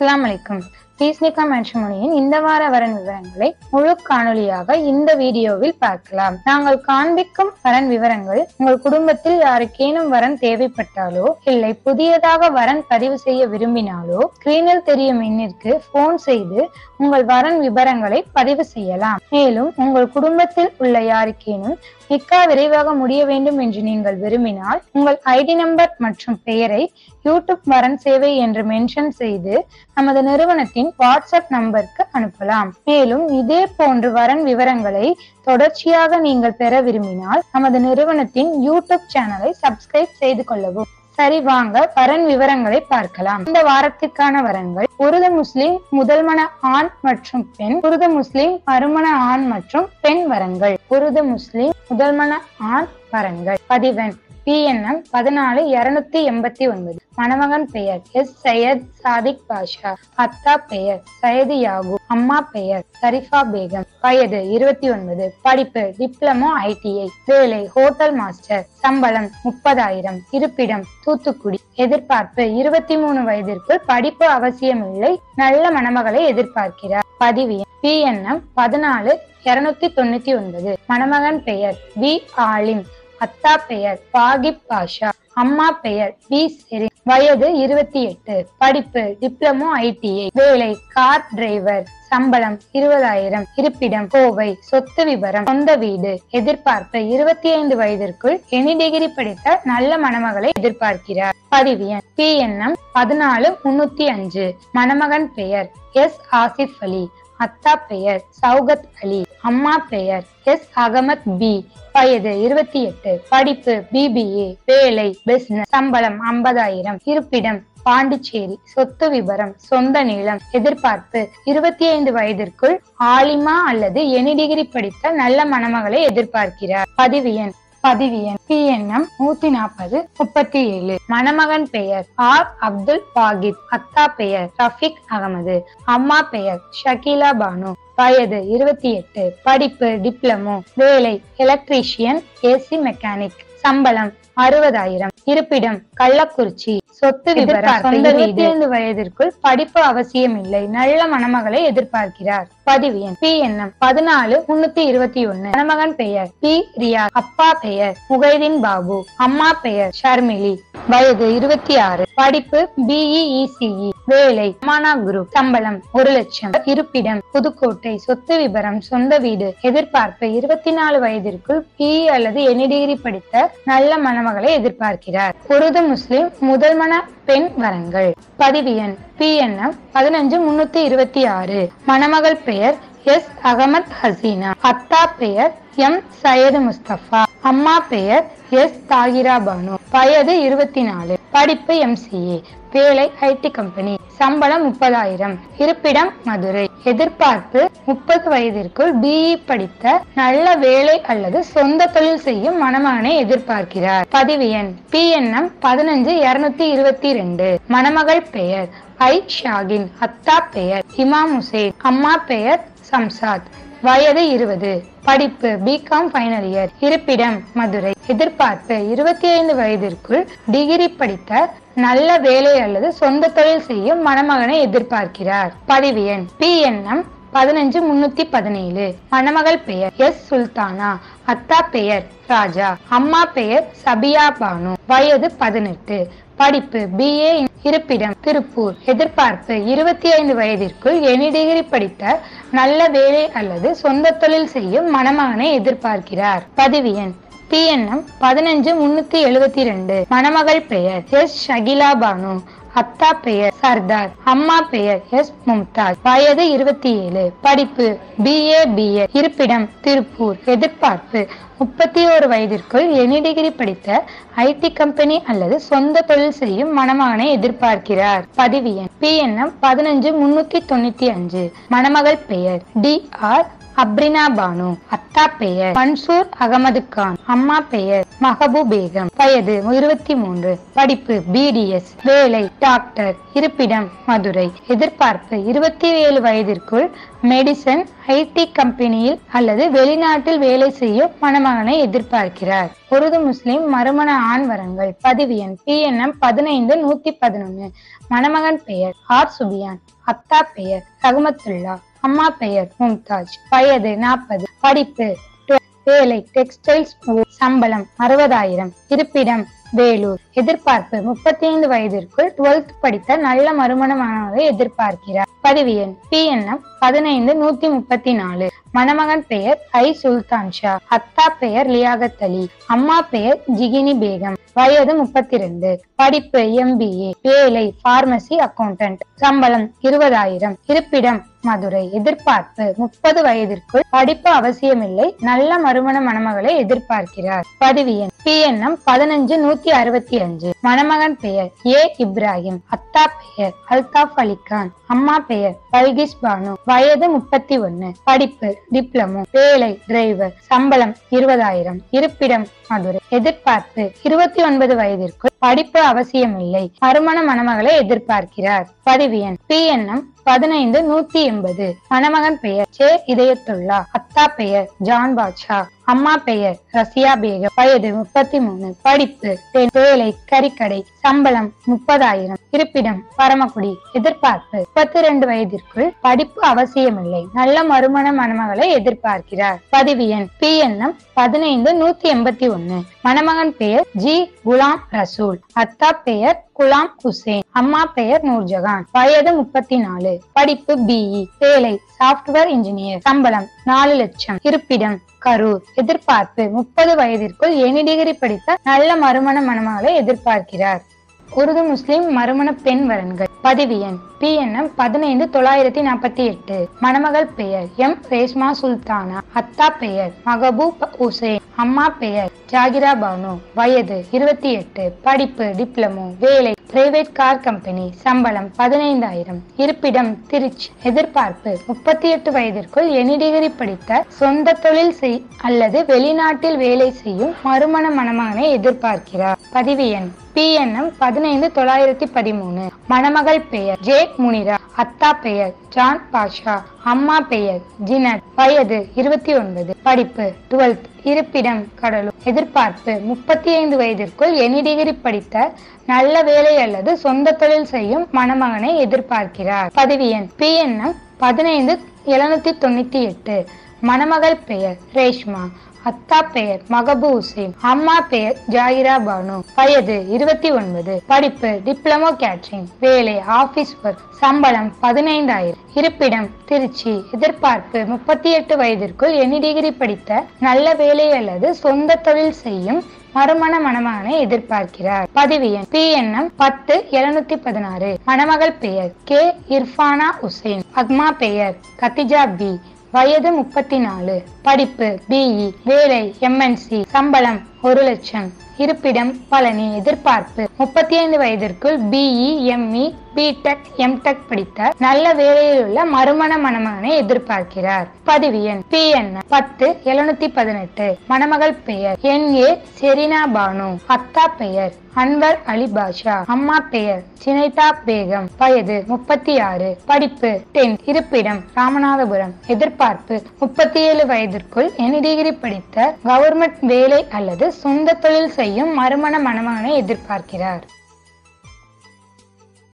அஸ்லாம் அலைக்கும். பீஸ்னிகா மேட்ரிமோனியின் இந்த வார வரன் விவரங்களை முழு காணொலியாக இந்த வீடியோவில் பார்க்கலாம். நாங்கள் காண்பிக்கும் வரன் விவரங்கள் உங்கள் குடும்பத்தில் யாருக்கேனும் வரன் தேவைப்பட்டாலோ இல்லை புதியதாக வரன் பதிவு செய்ய விரும்பினாலோ ஸ்கிரீனில் தெரியும் எண்ணிற்கு போன் செய்து உங்கள் வரன் விவரங்களை பதிவு செய்யலாம். மேலும் உங்கள் குடும்பத்தில் உள்ள யாருக்கேனும் நிக்கா விரைவாக முடிய வேண்டும் என்று நீங்கள் விரும்பினால் உங்கள் ஐடி நம்பர் மற்றும் பெயரை யூடியூப் வரன் சேவை என்று மென்ஷன் செய்து நமது நிறுவனத்தின் வாட்ஸ்அப் நம்பருக்கு அனுப்பலாம். மேலும் இதே போன்று வரன் விவரங்களை தொடர்ச்சியாக நீங்கள் பெற விரும்பினால் நமது நிறுவனத்தின் யூடியூப் சேனலை சப்ஸ்கிரைப் செய்து கொள்ளவும். சரி வாங்க வரன் விவரங்களை பார்க்கலாம். இந்த வாரத்திற்கான வரன்கள் உருது முஸ்லிம் முதல்மன ஆண் மற்றும் பெண் உருது முஸ்லிம் மறுமண ஆண் மற்றும் பெண் வரன்கள். உருது முஸ்லிம் முதல்மன ஆண் வரன்கள். பதிவெண் பிஎன்எம் பதினாலு இருநூத்தி எண்பத்தி ஒன்பது. மணமகன் பெயர் எஸ். சையத் சாதிக் பாஷா. அத்தா பெயர் சையது யாகு. அம்மா பெயர் சரிஃபா பேகம். வயது இருபத்தி ஒன்பது. படிப்பு டிப்ளமோ ஐடிஐ. வேலை ஹோட்டல் மாஸ்டர். சம்பளம் முப்பதாயிரம். இருப்பிடம் தூத்துக்குடி. எதிர்பார்ப்பு இருபத்தி மூணு வயதிற்குள் படிப்பு அவசியமில்லை நல்ல மணமகளை எதிர்பார்க்கிறார். பதிவு பிஎன்எம் பதினாலு இருநூத்தி தொண்ணூத்தி ஒன்பது. மணமகன் பெயர் வி ஆலிம். அத்தா பெயர் பாகிப் பாஷா அம்மா பெயர் பி செரி. வயது இருபத்தி எட்டு படிப்பு டிப்ளமோ ஐடிஐ வேலை கார் டிரைவர் சம்பளம் இருபதாயிரம். இருப்பிடம் கோவை. சொத்து விவரம் சொந்த வீடு. எதிர்பார்ப்பு இருபத்தி ஐந்து வயதிற்குள் எனி டிகிரி படித்த நல்ல மணமகளை எதிர்பார்க்கிறார். பதிவு எண் எம் பதினாலு முன்னூத்தி அஞ்சு. மணமகன் பெயர் எஸ் ஆசிப் அலி. அத்தா பெயர் சௌகத் அலி அம்மா பெயர் எஸ் அகமத் பி. வயது இருபத்தி எட்டு படிப்பு பிபிஏ வேலை பிசினஸ் சம்பளம் ஐம்பதாயிரம். இருப்பிடம் பாண்டிச்சேரி. சொத்து விபரம் சொந்த நீளம் எதிர்பார்ப்பு இருபத்தி ஐந்து வயதிற்குள் ஆலிமா அல்லது எனி டிகிரி படித்த நல்ல மணமகளை எதிர்பார்க்கிறார். பதிவு எண் பதிவு எண். பிஎன்எம் நூத்தி நாற்பது முப்பத்தி ஏழு மணமகன் பெயர் ஆர் அப்துல் பாகித். அத்தா பெயர் ரஃபிக் அகமது. அம்மா பெயர் ஷகீலா பானு. வயது இருபத்தி எட்டு. படிப்பு டிப்ளமோ. வேலை எலக்ட்ரீஷியன் ஏசி மெக்கானிக். சம்பளம் அறுபதாயிரம். இருப்பிடம் கள்ளக்குறிச்சி. சொத்து விவரம் ஐந்து வயதிற்குள் படிப்பு அவசியம் இல்லை நல்ல மணமகளை எதிர்பார்க்கிறார். பதிவு எண் பி என்எம் பதினாலு முன்னூத்தி இருபத்தி ஒன்னு. மணமகன் பெயர். பி ரியா. அப்பா பெயர். முகைதீன் பாபு. அம்மா பெயர். ஷர்மிலி வயது இருபத்தி ஆறு. படிப்பு பிஇஇசிஇ வேலை மானா குரூப் சம்பளம் ஒரு லட்சம். இருப்பிடம் புதுக்கோட்டை சொத்து விபரம் சொந்த வீடு எதிர்பார்ப்பு இருபத்தி நாலு வயதிற்குள் பி அல்லது எனி டிகிரி படித்த நல்ல மணமகளை எதிர்பார்க்கிறார். உருது முஸ்லிம் முதல் மன பெண் வரங்கள் பதிவு எண் எம் பதினஞ்சு முன்னூத்தி இருபத்தி ஆறு. மணமகள் பெயர் எஸ் அகமத் ஹசீனா. அத்தா பெயர் எம் சையது முஸ்தபா. அம்மா பெயர் எஸ் தாகிரா பானு. வயது இருபத்தி நாலு படிப்பு எம்சிஏ வேலை ஐடி கம்பெனி சம்பளம் முப்பதாயிரம். இருப்பிடம் மதுரை. எதிர்பார்ப்பு முப்பது வயதிற்குள் பிஇ படித்த நல்ல வேலை அல்லது சொந்த தொழில் செய்யும் மணமகனை எதிர்பார்க்கிறார். பதிவு எண் பிஎன்எம் பதினஞ்சு இருநூத்தி இருபத்தி ரெண்டு மணமகள் பெயர் ஐ ஷாகின். அத்தா பெயர் இமாம் ஹுசேன். அம்மா பெயர் சம்சாத். வயது இருபது. படிப்பு பிகாம் ஃபைனல் இயர் இருப்பிடம் மதுரை. எதிர்பார்ப்பு இருபத்தி ஐந்து வயதிற்குள் டிகிரி படித்த நல்ல வேலை அல்லது சொந்த தொழில் செய்யும் மணமகனை எதிர்பார்க்கிறார். பதிவு எண் எம் பதினஞ்சு முன்னூத்தி பதினேழு. மணமகள் பெயர் எஸ் சுல்தானா. அத்தா பெயர் ராஜா அம்மா பெயர் சபியா பானு. வயது பதினெட்டு. படிப்பு பிஏ இருப்பிடம் திருப்பூர். எதிர்பார்ப்பு இருபத்தி ஐந்து வயதிற்குள் எனி டிகிரி படித்த நல்ல வேலை அல்லது சொந்த தொழில் செய்யும் மணமகனை எதிர்பார்க்கிறார். பதிவு எண் பிஎன்எம் பதினஞ்சு முன்னூத்தி எழுபத்தி ரெண்டு. மணமகள் பெயர் எஸ் ஷகிலா பானு. அத்தா பெயர் சர்தார் அம்மா பெயர் எஸ் மும்தாஜ் வயது இருபத்தி ஏழு படிப்பு பிஏ பிஏ இருப்பிடம் திருப்பூர். எதிர்பார்ப்பு முப்பத்தி ஓரு வயதிற்குள் எனி டிகிரி படித்த ஐடி கம்பெனி அல்லது சொந்த தொழில் செய்யும் மணமகனை எதிர்பார்க்கிறார். பதிவு எண் எம் பதினஞ்சு முன்னூத்தி தொண்ணூத்தி அஞ்சு. மணமகள் பெயர் டி ஆர் அப்ரினா பானு அத்தா பெயர் மன்சூர் அகமது கான் அம்மா பெயர் மஹபூ பேகம். வயது இருபத்தி மூன்று படிப்பு பிடிஎஸ் வேலை டாக்டர். இருப்பிடம் மதுரை. எதிர்பார்ப்பு இருபத்தி ஏழு வயதிற்குள் மெடிசன் ஐடி கம்பெனியில் அல்லது வெளிநாட்டில் வேலை செய்யும் மணமகனை எதிர்பார்க்கிறார். உருது முஸ்லிம் மறுமண ஆண் வரங்கள். பதிவு எண் பிஎன்எம் பதினைந்து நூத்தி பதினொன்னு. மணமகன் பெயர் ஆர் சுபியான் அத்தா பெயர் ரகுமத்துல்லா அம்மா பெயர் மும்தாஜ். வயது நாற்பது படிப்பு வேலை டெக்ஸ்டைல்ஸ் சம்பளம் அறுபதாயிரம். இருப்பிடம் வேலூர். எதிர்பார்ப்பு முப்பத்தி ஐந்து வயதிற்குள் டுவெல்த் படித்த நல்ல மறுமணமானவரை எதிர்பார்க்கிறார். பதிவு எண் பிஎன்எம் பதினைந்து நூத்தி முப்பத்தி நாலு மணமகன் பெயர் ஐ சுல்தான் ஷா. அத்தா பெயர் லியாகத் அலி. அம்மா பெயர் ஜிகினி பேகம். வயது முப்பத்தி ரெண்டு படிப்பு எம்பிஏ வேலை பார்மசி அக்கௌண்டன்ட் சம்பளம் இருபதாயிரம். இருப்பிடம் மதுரை. எதிர்பார்ப்பு முப்பது வயதிற்குள் படிப்பு அவசியமில்லை. நல்ல மறுமண மணமகளை எதிர்பார்க்கிறார். பதிவு எண் பிஎன்எம் பதினஞ்சு நூத்தி அறுபத்தி அஞ்சு. மணமகன் பெயர் ஏ இப்ராஹிம். அத்தா பெயர் அல்தாப் அலிகான் அம்மா பெயர் பல்கிஸ் பானு. வயது முப்பத்தி ஒன்னு. படிப்பு டிப்ளமோ. வேலை டிரைவர் சம்பளம் இருபதாயிரம். இருப்பிடம் மதுரை. எதிர்பார்ப்பு இருபத்தி ஒன்பது வயதிற்குள் படிப்பு அவசியமில்லை. மறுமண மணமகளை எதிர்பார்க்கிறார். பதிவு எண். பிஎன்எம் பதினைந்து நூத்தி எண்பது. மணமகன் பெயர் ஜே இதயத்துல்லா. அத்தா பெயர் ஜான் பாட்ஷா. அம்மா பெயர் ரசியா பேகம். வயது முப்பத்தி மூணு படிப்பு வேலை கறிக்கடை. சம்பளம் முப்பதாயிரம். இருப்பிடம் பரமக்குடி. எதிர்பார்ப்பு. முப்பத்தி ரெண்டு வயதிற்குள் படிப்பு அவசியமில்லை. நல்ல மறுமண மணமகளை எதிர்பார்க்கிறார். பதிவு எண். பிஎன்எம் பதினைந்து நூத்தி எண்பத்தி ஒன்னு. மணமகன் பெயர் ஜி குலாம் ரசூல். அத்தா பெயர் குலாம் ஹுசேன் அம்மா பெயர் நூர்ஜஹான் வயது முப்பத்தி நாலு படிப்பு பிஇ வேலை சாப்ட்வேர் இன்ஜினியர் சம்பளம் நாலு லட்சம். இருப்பிடம் கரூர். எதிர்பார்ப்பு முப்பது வயதிற்குள் எனி டிகிரி படித்த நல்ல மறுமண மணமகளை எதிர்பார்க்கிறார். உருது முஸ்லிம் மறுமண பெண் வரன்கள். பதிவு எண் பி பிஎன்எம் பதினைந்து தொள்ளாயிரத்தி நாற்பத்தி எட்டு. மணமகள் பெயர் எம். ரேஷ்மா சுல்தானா. அத்தா பெயர் மகபூப் ஹுசேன். அம்மா பெயர் ஜாகிரா பானு வயது இருபத்தி எட்டு படிப்பு டிப்ளமோ வேலை. பிரைவேட் கார் கம்பெனி சம்பளம் பதினைந்தாயிரம். இருப்பிடம் திருச்சி. எதிர்பார்ப்பு முப்பத்தி எட்டு வயதிற்குள் எனி டிகிரி படித்த சொந்த தொழில் செய் அல்லது வெளிநாட்டில் வேலை செய்யும் மறுமண மணமகனை எதிர்பார்க்கிறார். பதிவு எண் பிஎன்எம் பதினைந்து தொள்ளாயிரத்தி பதிமூணு. மணமகள் பெயர் ஜே முனிரா. அத்தா பெயர் ஜான் பாஷா. அம்மா பெயர் ஜினட் வயது இருபத்தி ஒன்பது படிப்பு டுவெல்த். இருப்பிடம் கடலூர். எதிர்பார்ப்பு முப்பத்தி ஐந்து வயதிற்குள் எனி டிகிரி படித்த நல்ல வேலை அல்லது சொந்த தொழில் செய்யும் மணமகனை எதிர்பார்க்கிறார். பதிவு எண். பிஎன்எம் பதினைந்து எழுநூத்தி தொண்ணூத்தி எட்டு. மணமகள் பெயர் ரேஷ்மா. அத்தா பெயர் மகபூ ஹுசேன் அம்மா பெயர் ஜாகிரா பானு. வயது இருபத்தி ஒன்பது. படிப்பு டிப்ளமோ கேட்ரிங். வேலை ஆபீஸ் ஒர்க். சம்பளம் பதினைந்தாயிரம். இருப்பிடம் திருச்சி. எதிர்பார்ப்பு முப்பத்தி எட்டு வயதிற்குள் எனி டிகிரி படித்த நல்ல வேலை அல்லது சொந்த தொழில் செய்யும் மறுமண மணமகனை எதிர்பார்க்கிறார். பதிவு எண். பிஎன்எம் பத்து எழுநூத்தி பதினாறு. மணமகள் பெயர் கே இர்ஃபானா உசேன் அக்மா பெயர் கத்திஜா பி. வயது முப்பத்தி நாலு. படிப்பு பிஇ வேலை எம்என்சி சம்பளம் ஒரு லட்சம். இருப்பிடம் பழனி எதிர்பார்ப்பு. முப்பத்தி ஐந்து வயதிற்குள் பிஇ எம்இ பிடெக் எம்டெக் படித்த நல்ல வேலையில் உள்ள மறுமண மணமகனை எதிர்பார்க்கிறார். பதிவு எண் பிஎன் பத்து எழுநூத்தி பதினெட்டு. மணமகள் பெயர் என் ஏ செரினா பானு. அத்தா பெயர் அன்வர் அலி பாஷா. அம்மா பெயர் சினைதா பேகம். வயது முப்பத்தி ஆறு படிப்பு டென் இருப்பிடம் ராமநாதபுரம். எதிர்பார்ப்பு முப்பத்தி ஏழு வயதிற்குள் எனி டிகிரி படித்த கவர்மெண்ட் வேலை அல்லது சொந்த தொழில் செய்யும் மறுமண மணமகனை எதிர்பார்க்கிறார்.